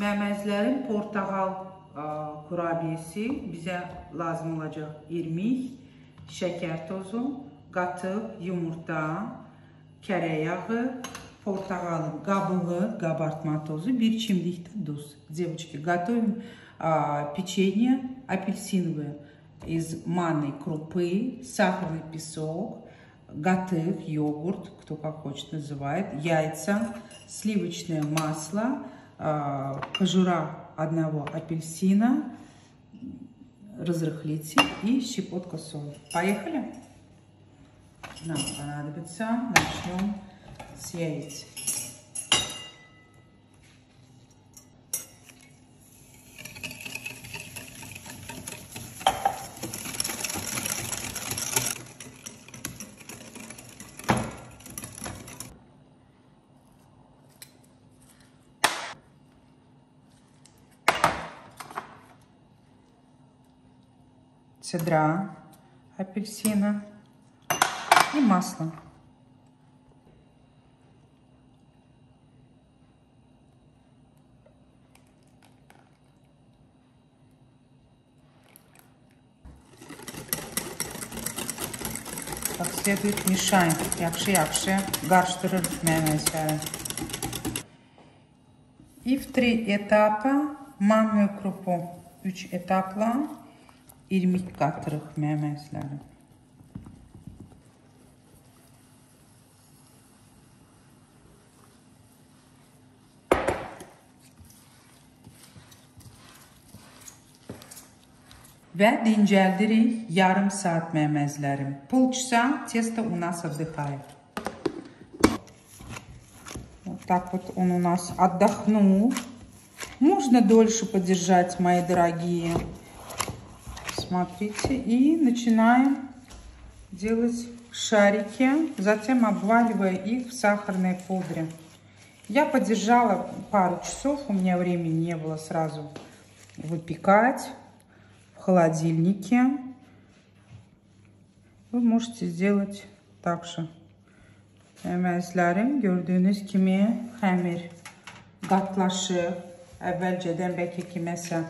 Məməzlərin portağal kurabiyesi bizə lazım olacaq irmik, şəkər tozu, qatıq, yumurta, kərə yağı, portağalın qabığı, qabartma tozu, bir çimlikdə duz. Девочки, готовим а, печенье апельсиновое из манной крупы, сахарный песок, гатых, йогурт, кто как хочет называет, яйца, сливочное масло, а, кожура одного апельсина, разрыхлитель и щепотка соли. Поехали? Нам понадобится. Начнем с яиц. Цедра апельсина и масло. Как следует мешаем. Якши-якши. Гарштырır мемесleri. И в три этапа манную крупу. Üç etapla irmik qatırıq məməzləri. Və dincəldirik yarım saat məməzlərim. Полчаса тесто у нас отдыхает. Так вот он у нас отдохнул. Можно дольше подержать, мои дорогие. Смотрите. И начинаем делать шарики. Затем обваливая их в сахарной пудре. Я подержала пару часов. У меня времени не было сразу выпекать в холодильнике. Вы можете сделать так же. Əməzlərim gördüyünüz kimi xəmir qatlaşıb. Əvvəlcədən bəlkə kiməsə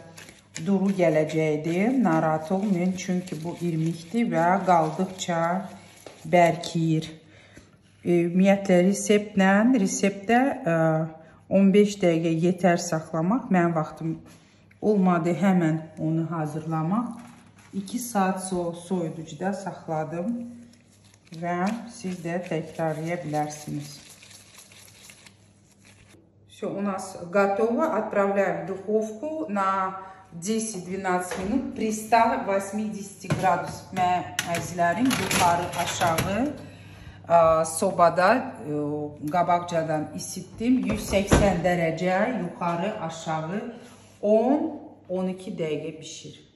duru gələcəkdir. Narahat olmayın, çünki bu irmikdir və qaldıqca bərkiyir. E, ümumiyyətlə, reseptlə, reseptdə e, 15 dəqiqə yetər saxlamaq. Mənim vaxtım olmadı həmən onu hazırlamaq. 2 saat so soyuducuda saxladım və siz də təkrarlaya bilərsiniz. Все, у нас готово. Отправляем в духовку на 10-12 minut prista 180 qradus məzilərin yuxarı aşağı ə, sobada ə, qabaqcadan isitdim. 180 dərəcə yuxarı aşağı 10-12 dəqiqə bişir.